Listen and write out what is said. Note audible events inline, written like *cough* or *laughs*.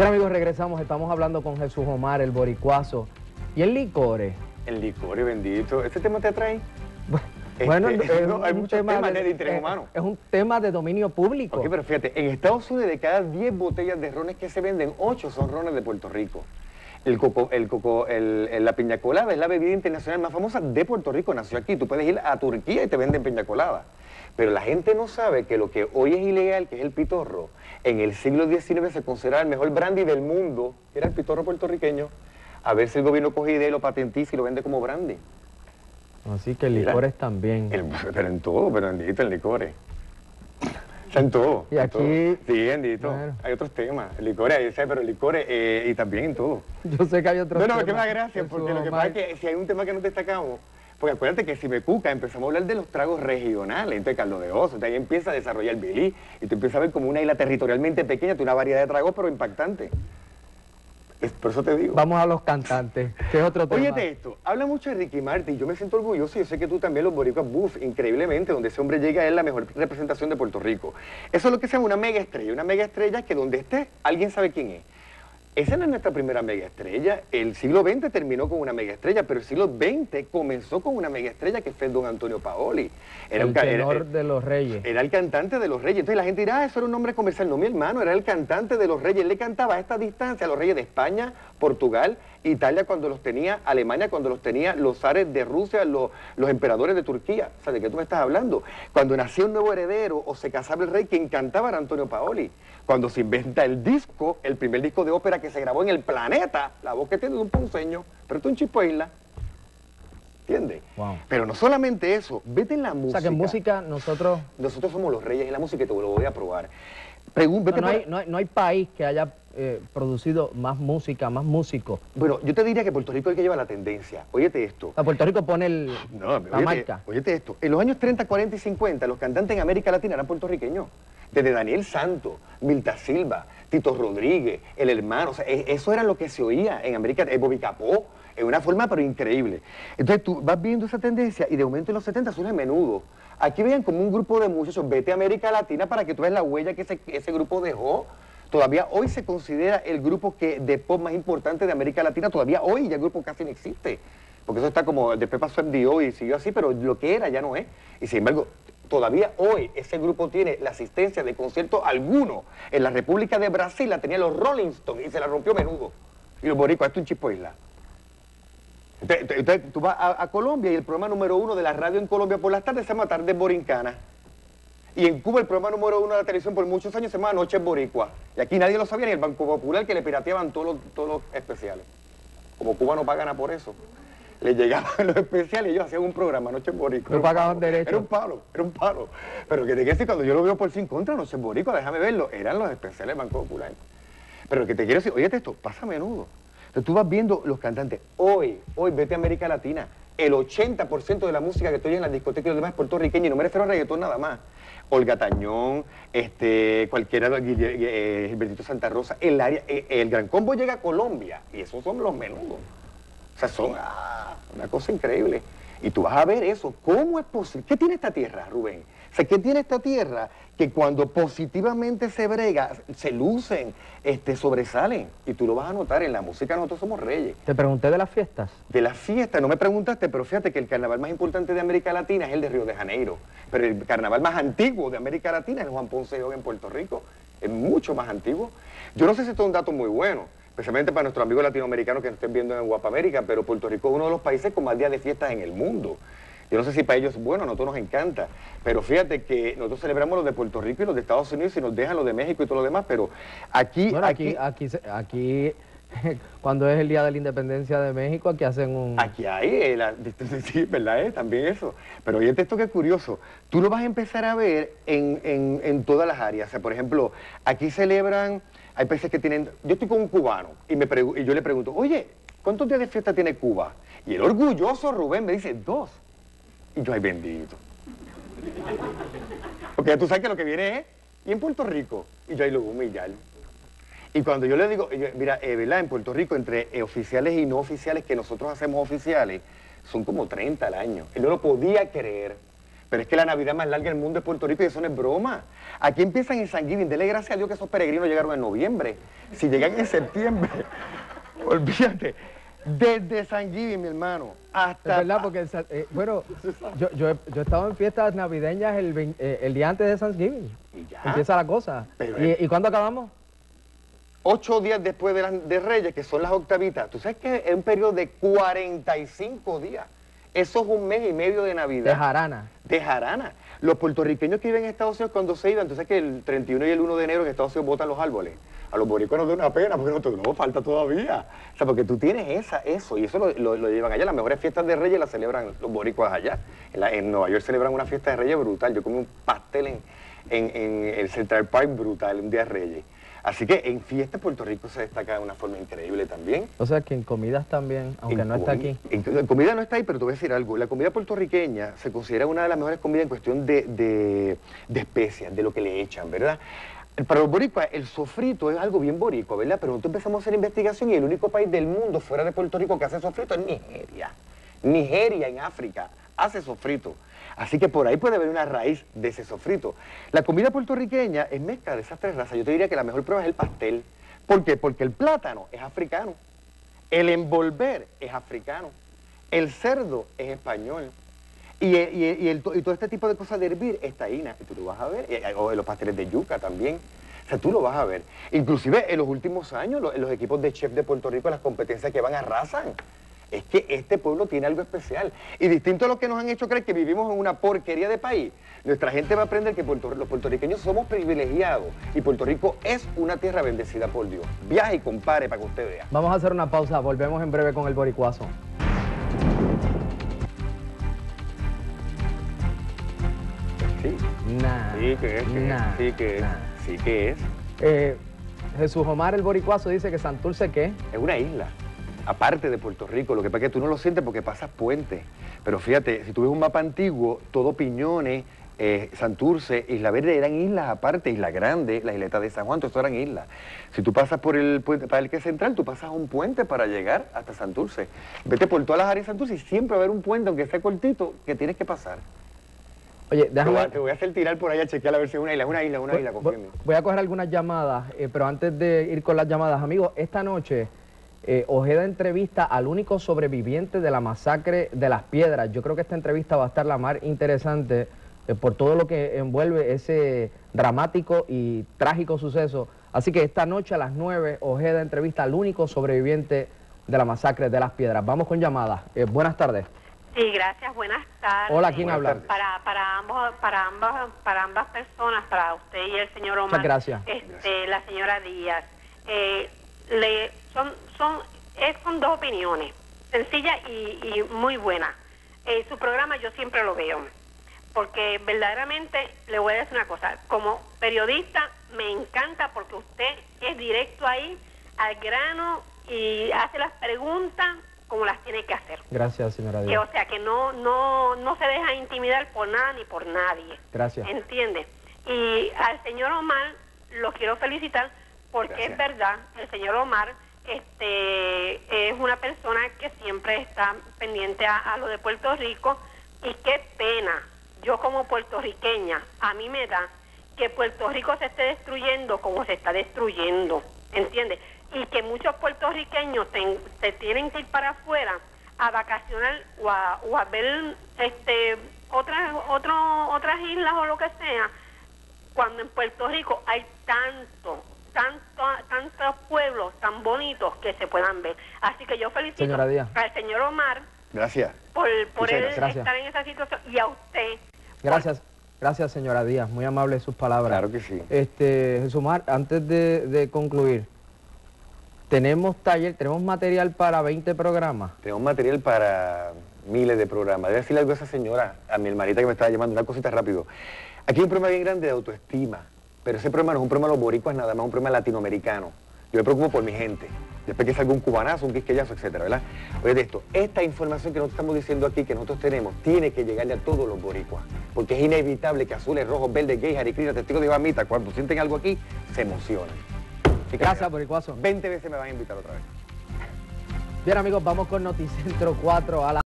Bien amigos, regresamos, estamos hablando con Jesús Omar, el boricuazo. ¿Y el licores? El licor, bendito. ¿Este tema te atrae? Bueno, Este, es no, un hay muchos tema temas de interés es- humano. Es un tema de dominio público. Ok, pero fíjate, en Estados Unidos de cada 10 botellas de rones que se venden, 8 son rones de Puerto Rico. El coco, el coco, el- el- la piña colada es la bebida internacional más famosa de Puerto Rico, nació aquí. Tú puedes ir a Turquía y te venden piña colada. Pero la gente no sabe que lo que hoy es ilegal, que es el pitorro, en el siglo XIX se consideraba el mejor brandy del mundo, que era el pitorro puertorriqueño. A ver si el gobierno coge idea y lo patentiza y lo vende como brandy. Así que Mira. licores también. El- pero en todo, pero bendito, en licores. Está en todo. Y en aquí- todo. Sí, bendito. Bueno. Hay otros temas. Licores, ahí sé, pero licores eh, y también en todo. Yo sé que hay otros No, no, que temas, me da gracia, Jesús porque lo que pasa es que si hay un tema que no destacamos, porque acuérdate que si me cuca empezamos a hablar de los tragos regionales, entonces Carlos de Oso, de ahí empieza a desarrollar el Billy, y tú empiezas a ver como una isla territorialmente pequeña, tiene una variedad de tragos, pero impactante. Es- por eso te digo. Vamos a los cantantes, que es otro tema. Óyete esto, habla mucho de Ricky Martin, yo me siento orgulloso, yo sé que tú también, los boricuas, buff, increíblemente, donde ese hombre llega es la mejor representación de Puerto Rico. Eso es lo que se llama una mega estrella, una mega estrella que donde esté, alguien sabe quién es. Esa no es nuestra primera mega estrella, el siglo XX terminó con una mega estrella, pero el siglo XX comenzó con una mega estrella que fue don Antonio Paoli. el era- tenor de los reyes. era el cantante de los reyes. Entonces la gente dirá, ah, eso era un nombre comercial. No, mi hermano, era el cantante de los reyes. Él le cantaba a esta distancia a los reyes de España, Portugal, Italia cuando los tenía, Alemania cuando los tenía, los zares de Rusia, los, los emperadores de Turquía. O sea, ¿de qué tú me estás hablando? Cuando nació un nuevo heredero o se casaba el rey, quien cantaba era Antonio Paoli. Cuando se inventa el disco, el primer disco de ópera que se grabó en el planeta, la voz que tiene de un ponceño, pero esto es un chispo de isla. ¿Entiendes? Wow. Pero no solamente eso, vete en la O música. sea que en música nosotros... Nosotros somos los reyes en la música y te lo voy a probar. No, hay, no hay- no hay país que haya eh, producido más música, más músicos. Bueno, yo te diría que Puerto Rico es el que lleva la tendencia. Óyete esto. Sea, Puerto Rico pone el- la óyete, marca. óyete esto. En los años 30, 40 y 50, los cantantes en América Latina eran puertorriqueños. Desde Daniel Santo, Milta Silva, Tito Rodríguez, el hermano. O sea, e- eso era lo que se oía en América, eh, Bobby Capó, en una forma pero increíble. Entonces tú vas viendo esa tendencia y de momento en los 70 surge menudo. Aquí veían como un grupo de muchachos, vete a América Latina para que tú veas la huella que ese, ese grupo dejó. Todavía hoy se considera el grupo que de pop más importante de América Latina, todavía hoy ya el grupo casi no existe. Porque eso está como, después pasó MDO y siguió así, pero lo que era ya no es. Y sin embargo, todavía hoy ese grupo tiene la asistencia de concierto alguno. En la República de Brasil la tenía los Rolling Stones y se la rompió menudo. Y los boricuas, esto es un chispo isla. Entonces, tú vas a, a Colombia y el programa número uno de la radio en Colombia por las tardes se llama Tardes Borincana. Y en Cuba el programa número uno de la televisión por muchos años se llama Noches Boricua. Y aquí nadie lo sabía, ni el Banco Popular que le pirateaban todos los, todos los especiales. Como Cuba no paga nada por eso. Le llegaban *laughs* los especiales y ellos hacían un programa, Noches Boricua. No pagaban derecho. Era un palo, era un palo. Pero que te quiero decir, cuando yo lo veo por fin contra Noches Boricua, déjame verlo, eran los especiales del Banco Popular. Pero lo que te quiero decir, oye esto, pasa a menudo. Entonces tú vas viendo los cantantes, hoy, hoy vete a América Latina, el 80% de la música que estoy en las discotecas y los demás es puertorriqueña, y no me refiero a reggaetón nada más. Olga Tañón, este, cualquiera, eh, Gilbertito Santa Rosa, el área, eh, el Gran Combo llega a Colombia, y esos son los menudos. O sea, son ah, una cosa increíble. Y tú vas a ver eso. ¿Cómo es posible? ¿Qué tiene esta tierra, Rubén? O sea, ¿qué tiene esta tierra que cuando positivamente se brega, se lucen, este, sobresalen? Y tú lo vas a notar, en la música nosotros somos reyes. Te pregunté de las fiestas. De la fiesta, no me preguntaste, pero fíjate que el carnaval más importante de América Latina es el de Río de Janeiro. Pero el carnaval más antiguo de América Latina es el Juan Ponce de en Puerto Rico. Es mucho más antiguo. Yo no sé si esto es un dato muy bueno, especialmente para nuestros amigos latinoamericanos que nos estén viendo en Guapa América, pero Puerto Rico es uno de los países con más días de fiestas en el mundo. Yo no sé si para ellos es bueno, a nosotros nos encanta, pero fíjate que nosotros celebramos los de Puerto Rico y los de Estados Unidos y nos dejan los de México y todo lo demás, pero aquí, Bueno, aquí, aquí, se- aquí, *laughs* cuando es el Día de la Independencia de México, aquí hacen un... Aquí hay, eh, la- *laughs* sí, ¿verdad? eh? También eso. Pero oye, esto que es curioso, tú lo vas a empezar a ver en, en- en todas las áreas. O sea, por ejemplo, aquí celebran, hay países que tienen, yo estoy con un cubano y, me y yo le pregunto, oye, ¿cuántos días de fiesta tiene Cuba? Y el orgulloso Rubén me dice, dos. Y yo, ay bendito. Porque tú sabes que lo que viene es, y en Puerto Rico, y yo ahí lo humillar. Y cuando yo le digo, mira, eh, ¿verdad? En Puerto Rico, entre eh, oficiales y no oficiales que nosotros hacemos oficiales, son como 30 al año. Él no lo podía creer. Pero es que la Navidad más larga del mundo es Puerto Rico y eso no es broma. Aquí empiezan en San Giving. Dele gracias a Dios que esos peregrinos llegaron en noviembre. Si llegan en septiembre, *laughs* olvídate. Desde San Giving, mi hermano, hasta... Es verdad, porque, eh, bueno, yo, yo, he, yo he estado en fiestas navideñas el, eh, el día antes de Thanksgiving. Y ya. Empieza la cosa. Pero ¿Y, es- ¿Y cuándo acabamos? Ocho días después de, las- de Reyes, que son las octavitas. Tú sabes que es un periodo de 45 días. Eso es un mes y medio de Navidad. De jarana. de jarana. Los puertorriqueños que viven en Estados Unidos cuando se iban, entonces que el 31 y el 1 de enero en Estados Unidos botan los árboles. A los boricuas nos da una pena, porque no, no, falta todavía. O sea, porque tú tienes esa, eso, y eso lo, lo- lo llevan allá. Las mejores fiestas de Reyes las celebran los boricuas allá. En, la- en Nueva York celebran una fiesta de Reyes brutal. Yo comí un pastel en, en- en el Central Park brutal, un día de Reyes. Así que en fiestas Puerto Rico se destaca de una forma increíble también. O sea que en comidas también, aunque En no está aquí. En, en comida no está ahí, pero te voy a decir algo. La comida puertorriqueña se considera una de las mejores comidas en cuestión de, de- de especias, de lo que le echan, ¿verdad? Para los boricuas, el sofrito es algo bien boricua, ¿verdad? Pero nosotros empezamos a hacer investigación y el único país del mundo fuera de Puerto Rico que hace sofrito es Nigeria. Nigeria, en África, hace sofrito. Así que por ahí puede haber una raíz de ese sofrito. La comida puertorriqueña es mezcla de esas tres razas. Yo te diría que la mejor prueba es el pastel. ¿Por qué? Porque el plátano es africano. El envolver es africano. El cerdo es español. Y, y y todo este tipo de cosas de hervir es taína. Y tú lo vas a ver. Y- O los pasteles de yuca también. O sea, tú lo vas a ver. Inclusive en los últimos años, lo- los, equipos de chef de Puerto Rico, las competencias que van arrasan. Es que este pueblo tiene algo especial. Y distinto a lo que nos han hecho creer que vivimos en una porquería de país, nuestra gente va a aprender que los puertorriqueños somos privilegiados. Y Puerto Rico es una tierra bendecida por Dios. Viaje y compare para que usted vea. Vamos a hacer una pausa, volvemos en breve con el boricuazo. Sí. Nah. Sí que es, que es, sí que es, nah. sí que es. Eh, Jesús Omar el boricuazo dice que Santurce qué? Es una isla, aparte de Puerto Rico. Lo que pasa es que tú no lo sientes porque pasas puente. Pero fíjate, si tú ves un mapa antiguo, todo Piñones, eh, Santurce, Isla Verde eran islas aparte, Isla Grande, la isleta de San Juan, todo eso eran islas. Si tú pasas por el puente, para el que es central, tú pasas un puente para llegar hasta Santurce. Vete por todas las áreas de Santurce y siempre va a haber un puente, aunque sea cortito, que tienes que pasar. Oye, Te voy, déjame... a, te voy a hacer tirar por ahí a chequear a ver si es una isla. Una isla, una isla, mí. Voy a coger algunas llamadas, eh, pero antes de ir con las llamadas, amigos, esta noche eh, Ojeda entrevista al único sobreviviente de la masacre de las piedras. Yo creo que esta entrevista va a estar la más interesante eh, por todo lo que envuelve ese dramático y trágico suceso. Así que esta noche a las 9, Ojeda entrevista al único sobreviviente de la masacre de las piedras. Vamos con llamadas. Eh, buenas tardes. Sí, gracias. Buenas tardes. Hola, ¿quién Buenas habla? Para, para, ambos, para, ambas, para ambas personas, para usted y el señor Omar. Muchas gracias. Este, La señora Díaz. Eh, le, son, son, es con dos opiniones, sencilla y, y muy buena. Eh, su programa yo siempre lo veo, porque verdaderamente le voy a decir una cosa, como periodista me encanta porque usted es directo ahí, al grano y hace las preguntas como las tiene que hacer. Gracias, señora Que, Díaz. o sea, que no, no, no se deja intimidar por nada ni por nadie. Gracias. ¿Entiende? Y al señor Omar lo quiero felicitar porque Gracias. es verdad, el señor Omar este, es una persona que siempre está pendiente a, a lo de Puerto Rico y qué pena, yo como puertorriqueña, a mí me da que Puerto Rico se esté destruyendo como se está destruyendo, ¿entiendes? Y que muchos puertorriqueños ten- se tienen que ir para afuera a vacacionar o a, o a ver este, otras, otro, otras islas o lo que sea, cuando en Puerto Rico hay tanto, tanto, tantos pueblos tan bonitos que se puedan ver. Así que yo felicito Señora Díaz. al señor Omar Gracias. por, por él. Gracias. estar en esa situación y a usted. Gracias, gracias señora Díaz, muy amable sus palabras. Claro que sí. Este, Jesús Mar, antes de, de concluir, tenemos taller, tenemos material para 20 programas. Tenemos material para miles de programas. Debe decirle algo a esa señora, a mi hermanita que me estaba llamando, una cosita rápido. Aquí hay un problema bien grande de autoestima, pero ese problema no es un problema de los boricuas nada más, es un problema latinoamericano. Yo me preocupo por mi gente. Después que salga un cubanazo, un quisqueyazo, etcétera, ¿verdad? Oye, de esto, esta información que nosotros estamos diciendo aquí, que nosotros tenemos, tiene que llegarle a todos los boricuas. Porque es inevitable que azules, rojos, verdes, gays, jaricritas, testigos de Bamita, cuando sienten algo aquí, se emocionan. Gracias, Boricuazo. 20 veces me van a invitar otra vez. Bien amigos, vamos con Noticentro 4 a la